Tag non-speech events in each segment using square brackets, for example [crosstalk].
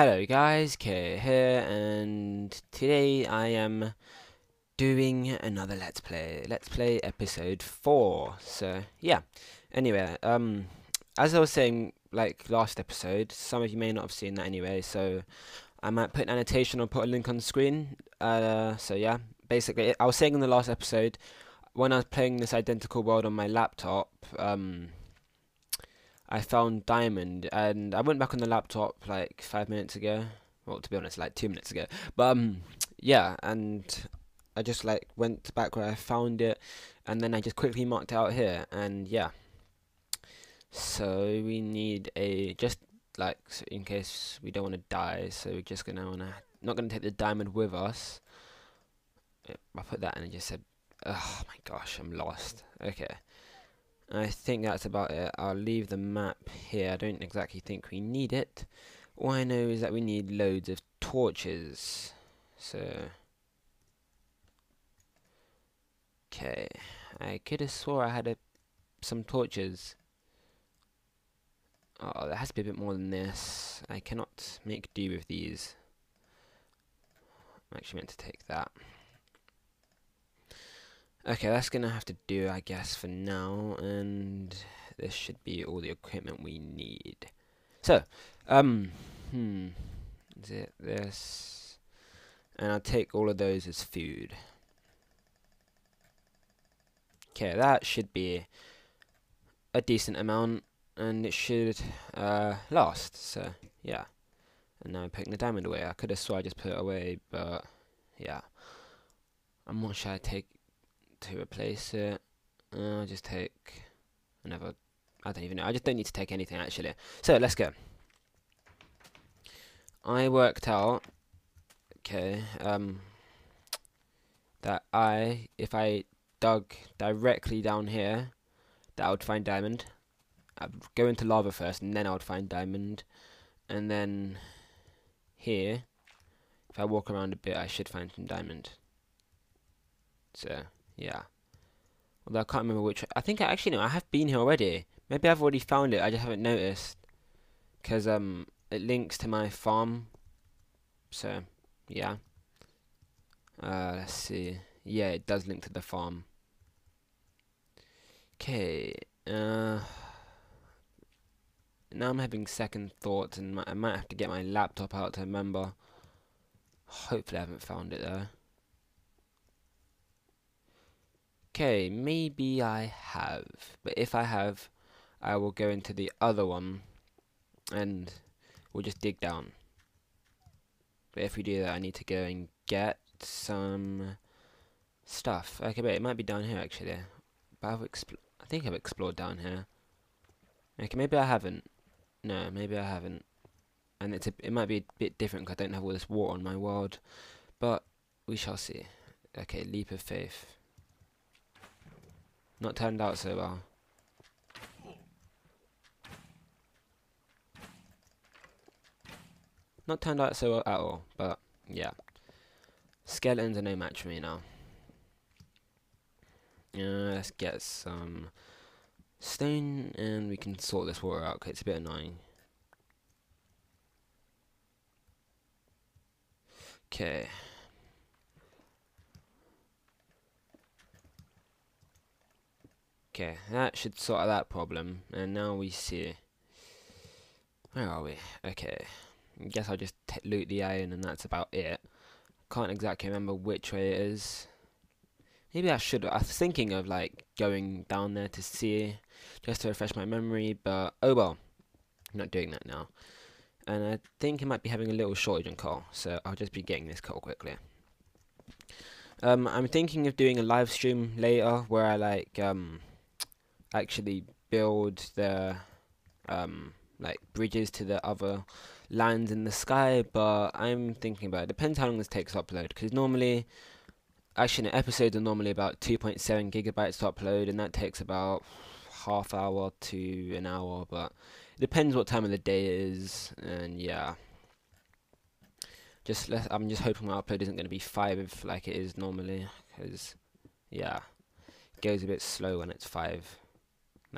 Hello guys, Kay here, and today I am doing another Let's Play. Let's Play episode 4. So, yeah. Anyway, um, as I was saying, like last episode, some of you may not have seen that anyway, so I might put an annotation or put a link on the screen. Uh, so yeah, basically, I was saying in the last episode, when I was playing this identical world on my laptop, um, I found diamond, and I went back on the laptop like five minutes ago. Well, to be honest, like two minutes ago. But um, yeah, and I just like went back where I found it, and then I just quickly marked out here, and yeah. So we need a just like in case we don't want to die. So we're just gonna wanna not gonna take the diamond with us. I put that in and just said, "Oh my gosh, I'm lost." Okay. I think that's about it. I'll leave the map here. I don't exactly think we need it. All I know is that we need loads of torches. So... Okay. I could have swore I had a, some torches. Oh, there has to be a bit more than this. I cannot make do with these. I'm actually meant to take that. Okay, that's gonna have to do, I guess, for now, and this should be all the equipment we need. So, um, hmm, is it this? And I'll take all of those as food. Okay, that should be a decent amount, and it should uh, last, so, yeah. And now I'm putting the diamond away. I could have swore I just put it away, but, yeah. I'm not sure I take to replace it. I'll just take another. I don't even know. I just don't need to take anything actually. So let's go. I worked out. Okay. Um. That I, if I dug directly down here, that I would find diamond. I'd go into lava first, and then I would find diamond, and then here, if I walk around a bit, I should find some diamond. So yeah. Although I can't remember which. I think I actually know. I have been here already. Maybe I've already found it. I just haven't noticed. Because um, it links to my farm. So, yeah. Uh, let's see. Yeah, it does link to the farm. Okay. Uh, now I'm having second thoughts, and I might have to get my laptop out to remember. Hopefully, I haven't found it though. Okay, maybe I have. But if I have, I will go into the other one and we'll just dig down. But if we do that, I need to go and get some stuff. Okay, but it might be down here actually. But I've I think I've explored down here. Okay, maybe I haven't. No, maybe I haven't. And it's a, it might be a bit different because I don't have all this water on my world. But we shall see. Okay, leap of faith. Not turned out so well. Not turned out so well at all, but yeah. Skeletons are no match for me now. Uh, let's get some stone and we can sort this water out because it's a bit annoying. Okay. Okay, that should sort out that problem. And now we see... Where are we? Okay. I guess I'll just loot the iron and that's about it. Can't exactly remember which way it is. Maybe I should... I was thinking of, like, going down there to see, just to refresh my memory, but... Oh well. I'm not doing that now. And I think I might be having a little shortage on coal, so I'll just be getting this coal quickly. Um, I'm thinking of doing a live stream later where I, like, um actually build the um, like bridges to the other lands in the sky, but I'm thinking about it. Depends how long this takes to upload, because normally, actually, episodes are normally about 2.7 gigabytes to upload, and that takes about half hour to an hour, but it depends what time of the day is, and yeah. Just let, I'm just hoping my upload isn't going to be five like it is normally, because yeah, it goes a bit slow when it's five.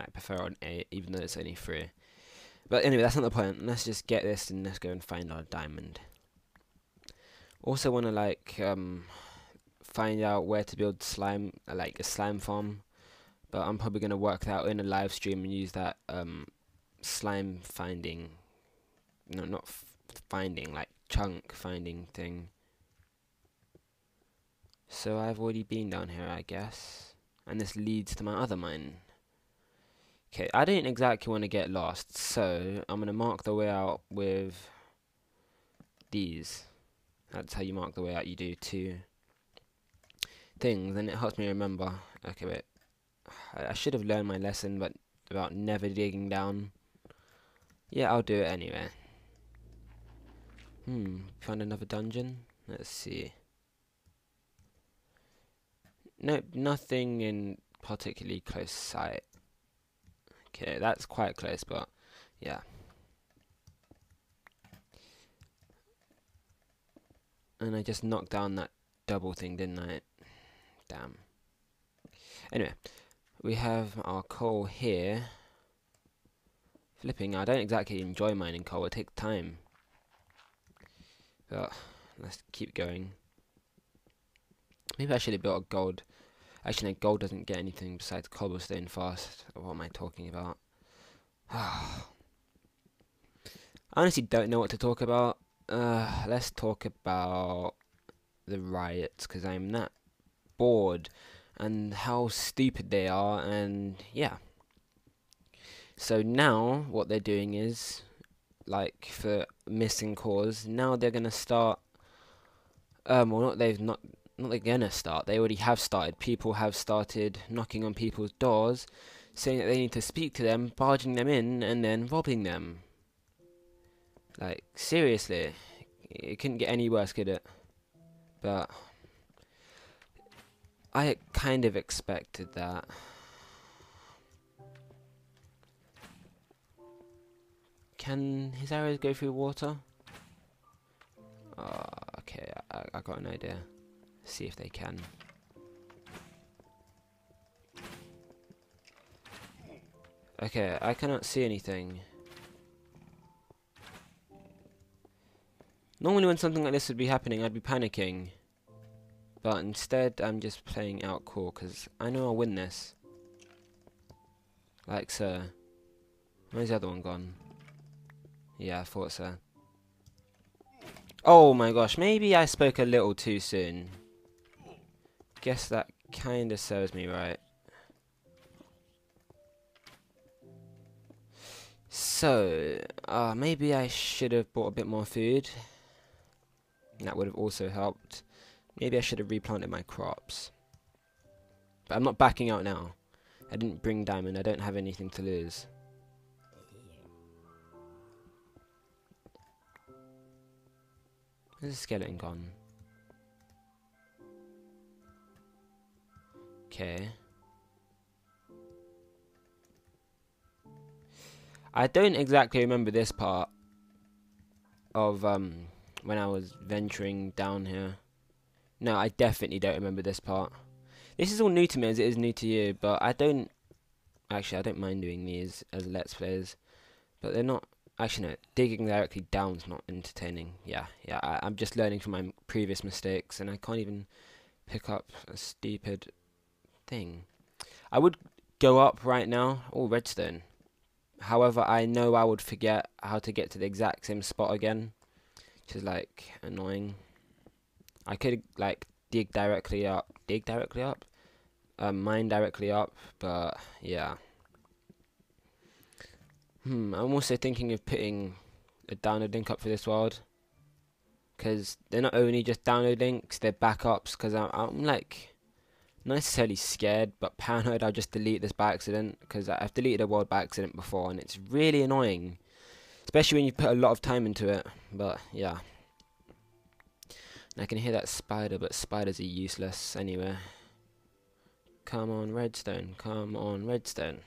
I prefer on 8, even though it's only 3. But anyway, that's not the point. Let's just get this and let's go and find our diamond. Also want to like um, find out where to build slime, like a slime farm. But I'm probably going to work that out in a live stream and use that um, slime finding, no, not finding, like chunk finding thing. So I've already been down here, I guess. And this leads to my other mine. Okay, I didn't exactly want to get lost, so I'm going to mark the way out with these. That's how you mark the way out. You do two things, and it helps me remember. Okay, wait. I, I should have learned my lesson, but about never digging down. Yeah, I'll do it anyway. Hmm, found another dungeon? Let's see. Nope, nothing in particularly close sight. Okay, that's quite close, but yeah. And I just knocked down that double thing, didn't I? Damn. Anyway, we have our coal here. Flipping, I don't exactly enjoy mining coal, it takes time. But, let's keep going. Maybe I should have built a gold Actually, no, gold doesn't get anything besides cobblestone fast. What am I talking about? [sighs] I honestly don't know what to talk about. Uh, let's talk about the riots, because I'm that bored and how stupid they are, and yeah. So now, what they're doing is, like, for missing cause, now they're going to start, um, well, not, they've not, not they're gonna start, they already have started. People have started knocking on people's doors, saying that they need to speak to them, barging them in, and then robbing them. Like, seriously. It couldn't get any worse, could it? But. I kind of expected that. Can his arrows go through water? Oh, okay, I, I got an idea see if they can. Okay, I cannot see anything. Normally when something like this would be happening, I'd be panicking. But instead, I'm just playing out cool, because I know I'll win this. Like so. Where's the other one gone? Yeah, I thought so. Oh my gosh, maybe I spoke a little too soon guess that kind of serves me right. So, uh, maybe I should have bought a bit more food. That would have also helped. Maybe I should have replanted my crops. But I'm not backing out now. I didn't bring diamond. I don't have anything to lose. Where's the skeleton gone? Okay. I don't exactly remember this part of um when I was venturing down here. No, I definitely don't remember this part. This is all new to me as it is new to you, but I don't actually I don't mind doing these as let's plays. But they're not actually no, digging directly down is not entertaining. Yeah, yeah, I, I'm just learning from my previous mistakes and I can't even pick up a stupid thing. I would go up right now. all redstone. However, I know I would forget how to get to the exact same spot again. Which is, like, annoying. I could, like, dig directly up. Dig directly up? Um, mine directly up, but, yeah. Hmm, I'm also thinking of putting a download link up for this world. Because they're not only just download links, they're backups. Because I'm, I'm like not necessarily scared, but paranoid I'll just delete this by accident because I've deleted a world by accident before and it's really annoying. Especially when you put a lot of time into it. But yeah. And I can hear that spider, but spiders are useless anyway. Come on, redstone. Come on, redstone.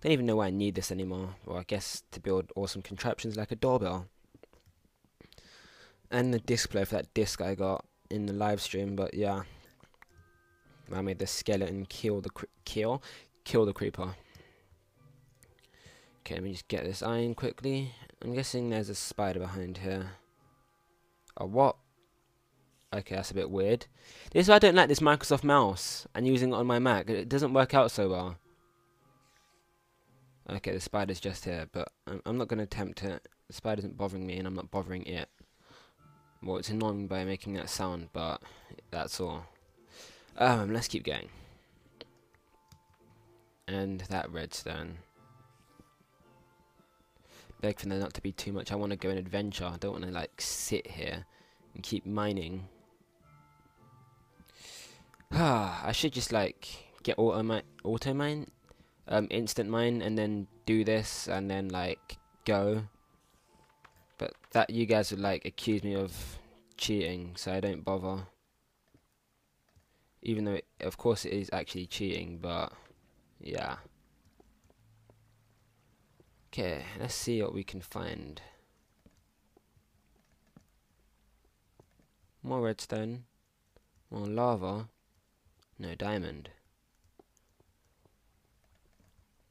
Don't even know why I need this anymore. Well, I guess to build awesome contraptions like a doorbell. And the display for that disc I got in the live stream, but yeah. I made the skeleton kill the kill kill the creeper. Okay, let me just get this iron quickly. I'm guessing there's a spider behind here. A what? Okay, that's a bit weird. This is why I don't like this Microsoft mouse and using it on my Mac. It doesn't work out so well. Okay, the spider's just here, but I'm, I'm not going to attempt it. The spider isn't bothering me and I'm not bothering it. Well, it's annoying by making that sound, but that's all. Um, let's keep going. And that redstone. Beg for there not to be too much. I want to go on adventure. I don't want to, like, sit here and keep mining. Ah, I should just, like, get auto, mi auto mine? Um, instant mine, and then do this, and then, like, go. But that you guys would like accuse me of cheating, so I don't bother. Even though, it, of course, it is actually cheating, but yeah. Okay, let's see what we can find. More redstone. More lava. No diamond.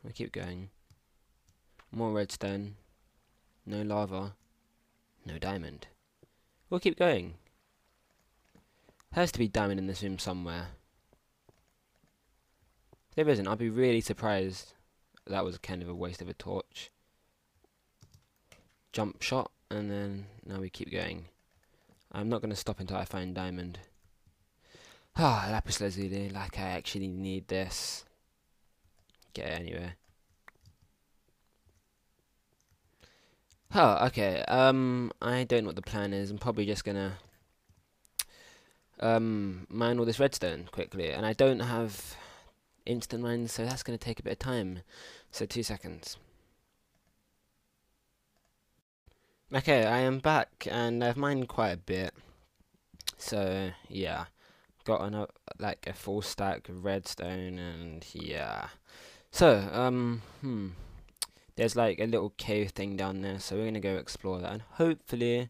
I keep going. More redstone. No lava. No diamond. We'll keep going. Has to be diamond in this room somewhere. If there isn't, I'd be really surprised. That was kind of a waste of a torch. Jump shot, and then now we keep going. I'm not going to stop until I find diamond. [sighs] Ah, lapis lazuli, like I actually need this. Get it anyway. Oh, okay. Um, I don't know what the plan is. I'm probably just gonna um mine all this redstone quickly, and I don't have instant mines, so that's gonna take a bit of time. So two seconds. Okay, I am back, and I've mined quite a bit. So yeah, got an, like a full stack of redstone, and yeah. So um, hmm there's like a little cave thing down there, so we're gonna go explore that, and hopefully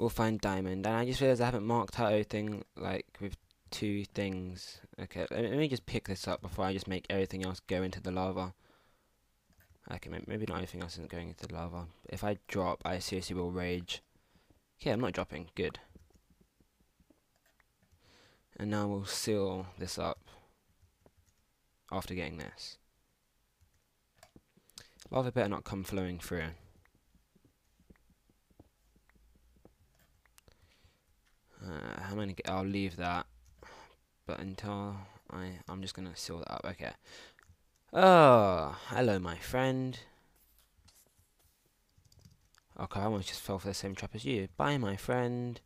we'll find diamond. And I just realized I haven't marked out everything like with two things. Okay, let me just pick this up before I just make everything else go into the lava. Okay, maybe not everything else isn't going into the lava. If I drop, I seriously will rage. Okay, I'm not dropping. Good. And now we'll seal this up after getting this. Lava better not come flowing through. Uh, how many? I'll leave that, but until I, I'm just gonna seal that up. Okay. Oh, hello, my friend. Okay, I almost just fell for the same trap as you. Bye, my friend.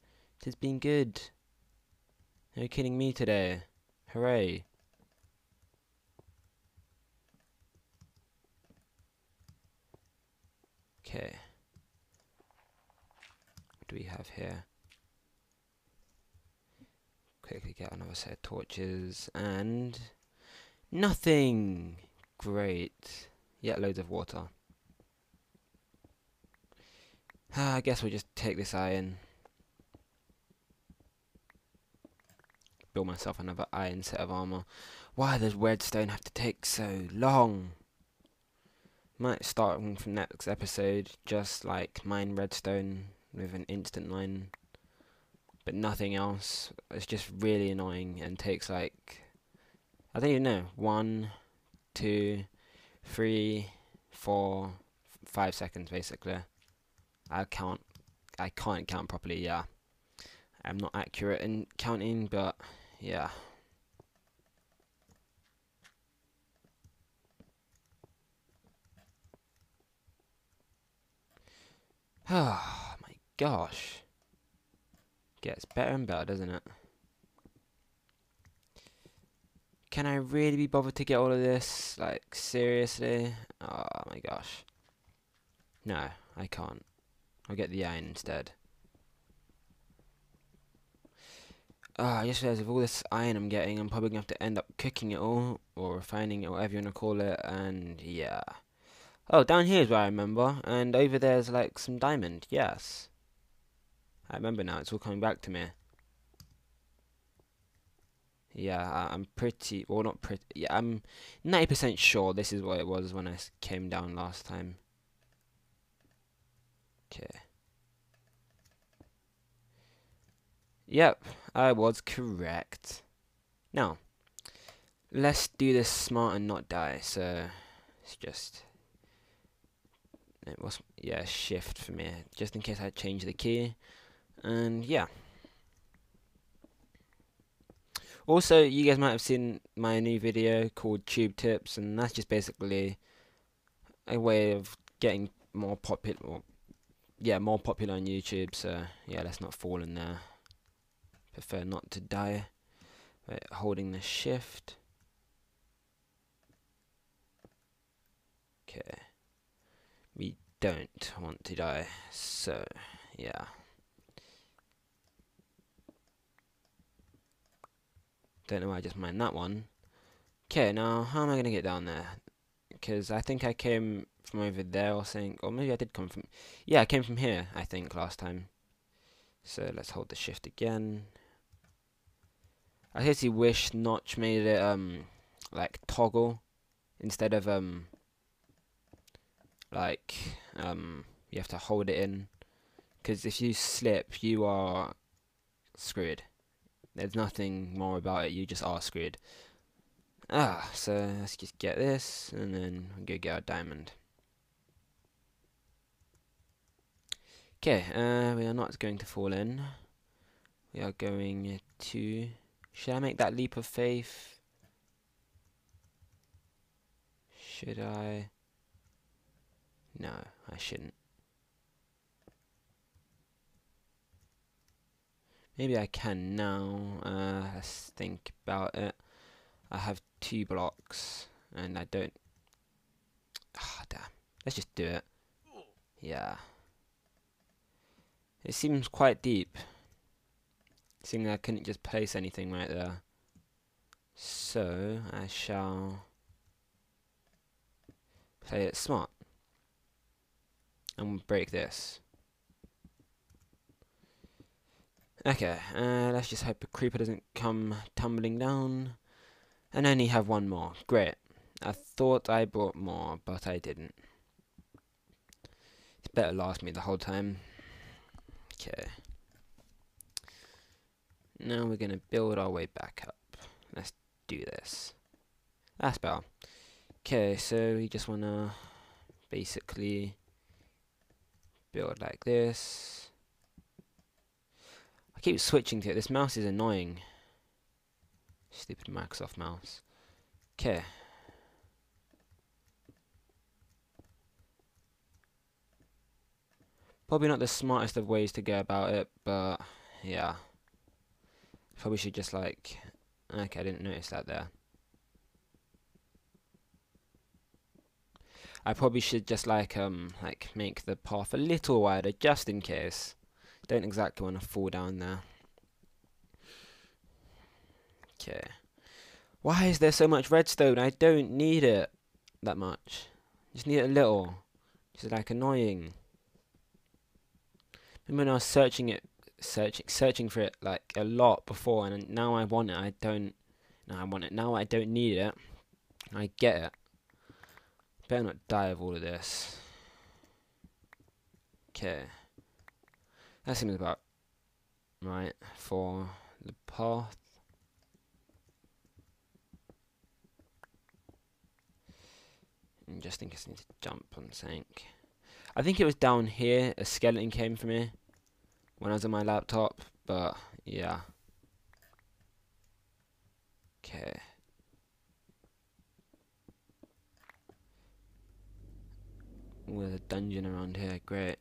Has been good. No kidding me today. Hooray. Okay. What do we have here? Quickly get another set of torches and nothing. Great. Yet loads of water. [sighs] I guess we'll just take this iron. Build myself another iron set of armor. Why does redstone have to take so long? Might start from next episode, just like mine redstone with an instant mine, but nothing else. It's just really annoying and takes like, I don't even know, one, two, three, four, five seconds basically. I can't, I can't count properly. Yeah, I'm not accurate in counting, but yeah. [sighs] Oh my gosh. Gets better and better, doesn't it? Can I really be bothered to get all of this? Like, seriously? Oh my gosh. No, I can't. I'll get the iron instead. Oh, I just realised with all this iron I'm getting, I'm probably going to have to end up cooking it all, or refining it, whatever you want to call it, and yeah. Oh, down here is where I remember, and over there's like some diamond, yes. I remember now, it's all coming back to me. Yeah, I'm pretty, well not pretty, yeah, I'm 90% sure this is what it was when I came down last time. Okay. Yep, I was correct. Now, let's do this smart and not die. So, it's just... It was, yeah, shift for me, just in case I change the key. And, yeah. Also, you guys might have seen my new video called Tube Tips, and that's just basically a way of getting more popular, yeah, more popular on YouTube. So yeah, let's not fall in there. Prefer not to die. Wait, holding the shift. Okay. We don't want to die, so yeah. Don't know why I just mined that one. Okay, now how am I going to get down there? Because I think I came from over there or something. Or maybe I did come from... Yeah, I came from here, I think, last time. So let's hold the shift again. I actually wish Notch made it, um, like, toggle. Instead of, um, like, um, you have to hold it in. Because if you slip, you are screwed. There's nothing more about it, you just are screwed. Ah, so let's just get this, and then we'll go get our diamond. Okay, uh, we are not going to fall in. We are going to... Should I make that leap of faith? Should I? No, I shouldn't. Maybe I can now. Uh, let's think about it. I have two blocks, and I don't... Ah, oh, damn. Let's just do it. Yeah. It seems quite deep. Seeing I couldn't just place anything right there. So, I shall... Play it smart. And break this. Okay, uh, let's just hope a creeper doesn't come tumbling down. And only have one more. Great. I thought I brought more, but I didn't. It's better last me the whole time. Okay. Now we're going to build our way back up. Let's do this. That's better. Okay, so we just want to basically build like this keep switching to it. This mouse is annoying. Stupid Microsoft mouse. Okay. Probably not the smartest of ways to go about it, but yeah. Probably should just like... Okay, I didn't notice that there. I probably should just like um like make the path a little wider just in case. Don't exactly want to fall down there. Okay. Why is there so much redstone? I don't need it that much. Just need it a little. It's like annoying. Remember when I was searching it, searching, searching for it like a lot before, and now I want it. I don't. Now I want it. Now I don't need it. I get it. Better not die of all of this. Okay. That seems about right for the path. And just in case I need to jump on sink. I think it was down here a skeleton came for me when I was on my laptop, but yeah. Okay. With a dungeon around here, great.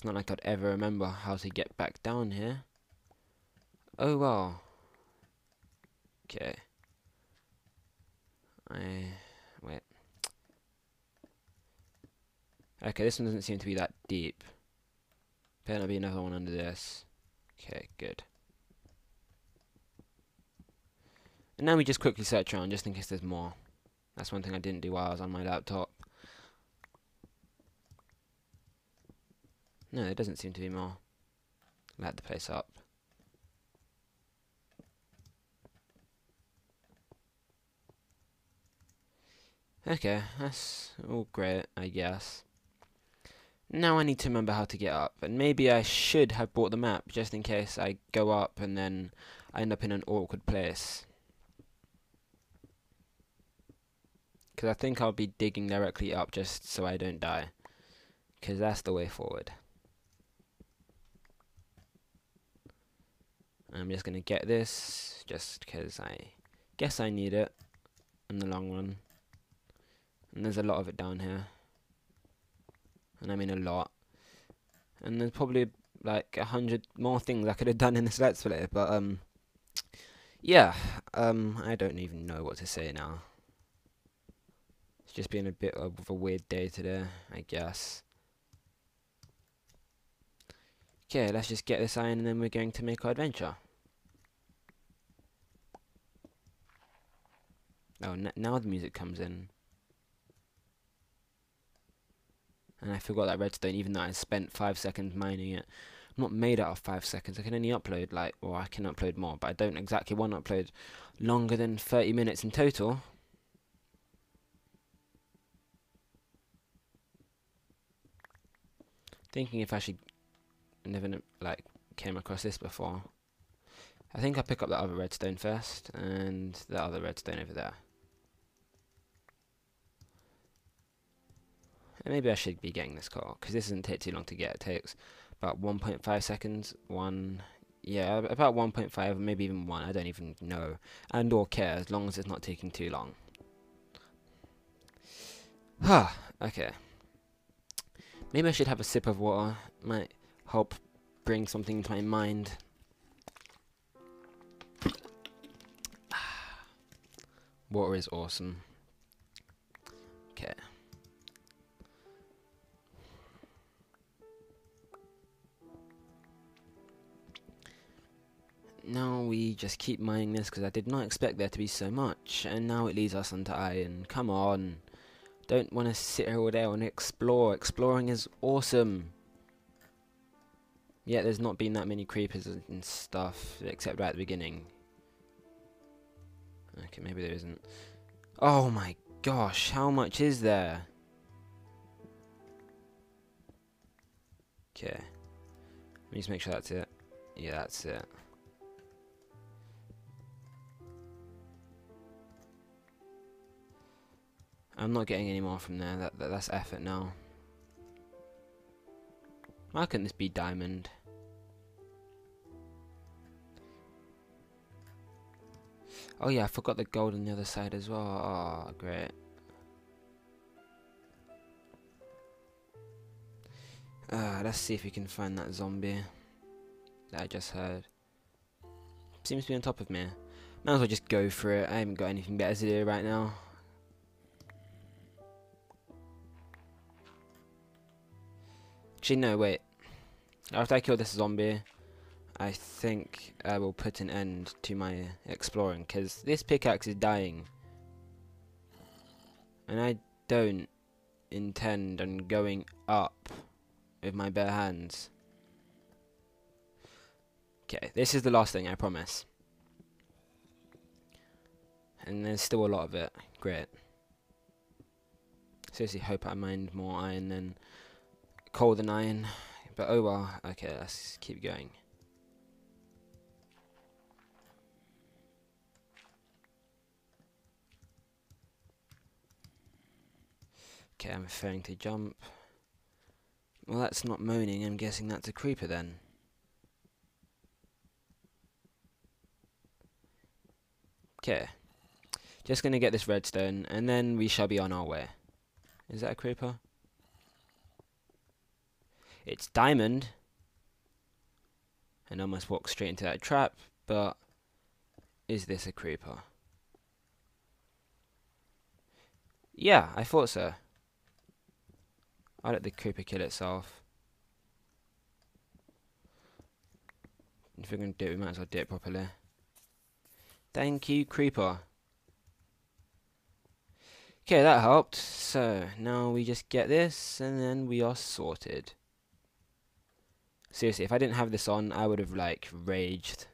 It's not like I'd ever remember how to get back down here. Oh well. Okay. I... wait. Okay, this one doesn't seem to be that deep. Better be another one under this. Okay, good. And now we just quickly search around just in case there's more. That's one thing I didn't do while I was on my laptop. No, there doesn't seem to be more. Light the place up. Okay, that's all great, I guess. Now I need to remember how to get up, and maybe I should have bought the map just in case I go up and then I end up in an awkward place. Because I think I'll be digging directly up just so I don't die. Because that's the way forward. I'm just going to get this just because I guess I need it in the long run. And there's a lot of it down here and I mean a lot. And there's probably like a hundred more things I could have done in this let's play, but um, yeah, um, I don't even know what to say now. It's just been a bit of a weird day today, I guess. Okay, let's just get this iron and then we're going to make our adventure. Oh, now the music comes in. and I forgot that redstone even though I spent 5 seconds mining it. I'm not made out of 5 seconds, I can only upload like, or I can upload more, but I don't exactly want to upload longer than 30 minutes in total. Thinking if I should, never like came across this before. I think I'll pick up that other redstone first, and the other redstone over there. And maybe I should be getting this car, because this doesn't take too long to get. It takes about 1.5 seconds, one, yeah, about 1.5, maybe even 1, I don't even know, and or care, as long as it's not taking too long. Huh, [sighs] okay. Maybe I should have a sip of water, might help bring something to my mind. [sighs] Water is awesome. Okay. now we just keep mining this because I did not expect there to be so much. And now it leads us onto iron. Come on. Don't want to sit here all day and explore. Exploring is awesome. Yeah, there's not been that many creepers and stuff, except right at the beginning. Okay, maybe there isn't. Oh my gosh, how much is there? Okay. Let me just make sure that's it. Yeah, that's it. I'm not getting any more from there. That, that That's effort now. Why couldn't this be diamond? Oh yeah, I forgot the gold on the other side as well. Oh, great. Uh, let's see if we can find that zombie that I just heard. Seems to be on top of me. Might as well just go for it. I haven't got anything better to do right now. Actually, no, wait. After I kill this zombie, I think I will put an end to my exploring, because this pickaxe is dying. And I don't intend on going up with my bare hands. Okay, this is the last thing, I promise. And there's still a lot of it. Great. Seriously hope I mined more iron than coal than iron. But oh well, okay, let's keep going. Okay, I'm referring to jump. Well, that's not moaning. I'm guessing that's a creeper then. Okay. Just gonna get this redstone, and then we shall be on our way. Is that a creeper? It's diamond. And almost walk straight into that trap, but is this a creeper? Yeah, I thought so. I'll let the creeper kill itself. If we're going to do it, we might as well do it properly. Thank you, creeper. Okay, that helped. So, now we just get this, and then we are sorted. Seriously, if I didn't have this on, I would have like raged.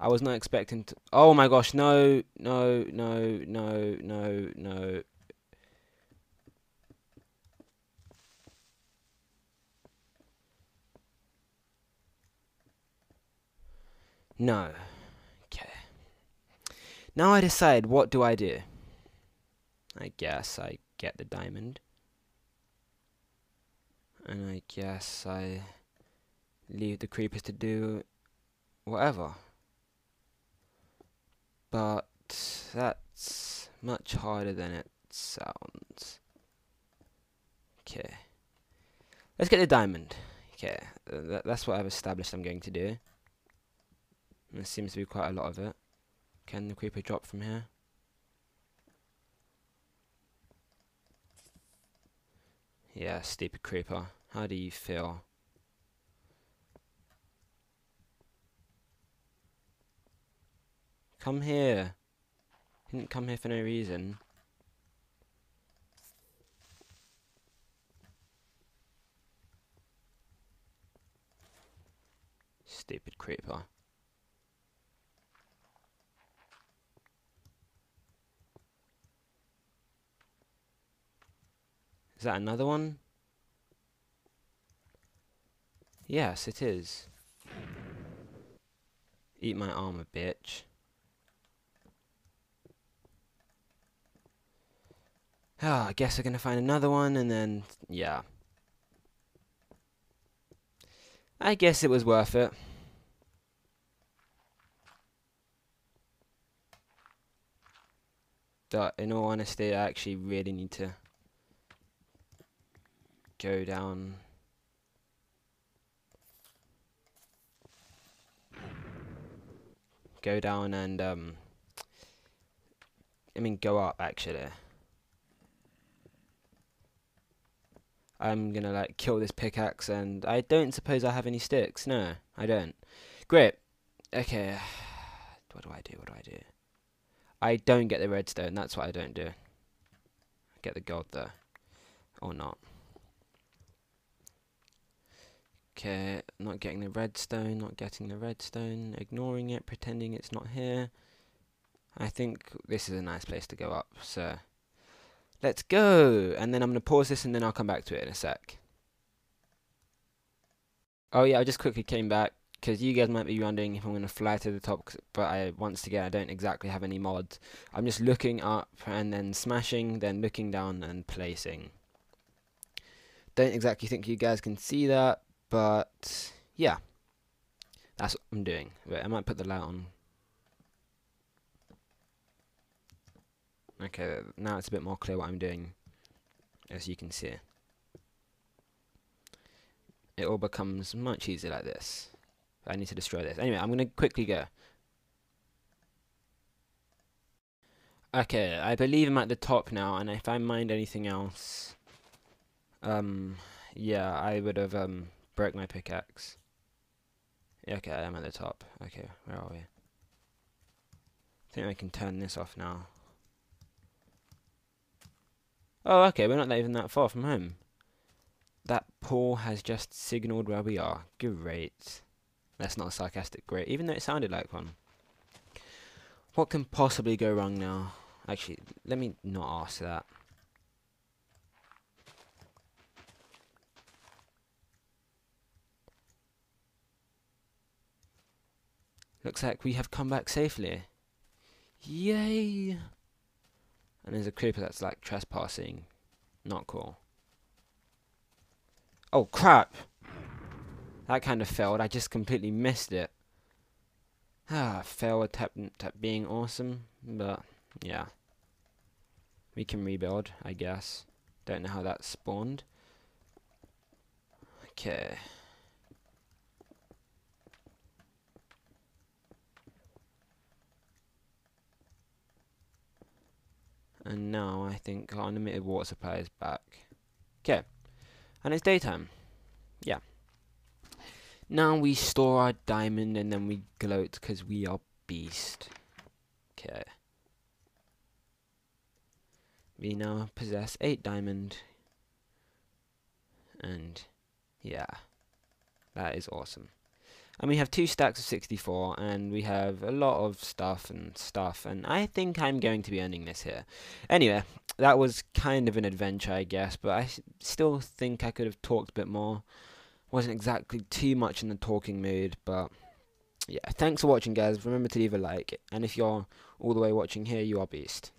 I was not expecting to. Oh my gosh! No, no, no, no, no, no. No. Okay. Now I decide what do I do. I guess I get the diamond. And I guess I leave the creepers to do whatever. But that's much harder than it sounds. Okay. Let's get the diamond. Okay, uh, that's what I've established I'm going to do. There seems to be quite a lot of it. Can the creeper drop from here? Yeah, stupid creeper. How do you feel? Come here. didn't come here for no reason. Stupid creeper. Is that another one? Yes, it is. Eat my armor, bitch. Oh, I guess we're gonna find another one, and then, yeah. I guess it was worth it. But in all honesty, I actually really need to go down go down and um I mean go up actually I'm gonna like kill this pickaxe and I don't suppose I have any sticks. No, I don't. Great. Okay. [sighs] What do I do? What do I do? I don't get the redstone. That's what I don't do. Get the gold though. Or not. Okay, not getting the redstone, not getting the redstone, ignoring it, pretending it's not here. I think this is a nice place to go up, so Let's go! And then I'm going to pause this and then I'll come back to it in a sec. Oh yeah, I just quickly came back because you guys might be wondering if I'm going to fly to the top, but I once again I don't exactly have any mods. I'm just looking up and then smashing, then looking down and placing. Don't exactly think you guys can see that, but yeah, that's what I'm doing. Wait, I might put the light on Okay, now it's a bit more clear what I'm doing, as you can see. It all becomes much easier like this. I need to destroy this. Anyway, I'm going to quickly go. Okay, I believe I'm at the top now, and if I mined anything else, um, yeah, I would have, um, broke my pickaxe. Okay, I am at the top. Okay, where are we? I think I can turn this off now. Oh, okay, we're not even that far from home. That Paul has just signalled where we are. Great. That's not a sarcastic great, even though it sounded like one. What can possibly go wrong now? Actually, let me not ask that. Looks like we have come back safely. Yay! And there's a creeper that's like trespassing. Not cool. Oh crap! That kind of failed. I just completely missed it. Ah, fail attempt at being awesome. But, yeah. We can rebuild, I guess. Don't know how that spawned. Okay. And now I think our unlimited water supply is back. Okay. And it's daytime. Yeah. Now we store our diamond and then we gloat because we are beast. Okay. We now possess 8 diamond. And yeah. That is awesome. And we have two stacks of 64, and we have a lot of stuff and stuff, and I think I'm going to be ending this here. Anyway, that was kind of an adventure, I guess, but I still think I could have talked a bit more. Wasn't exactly too much in the talking mood, but yeah, thanks for watching, guys. Remember to leave a like, and if you're all the way watching here, you are beast.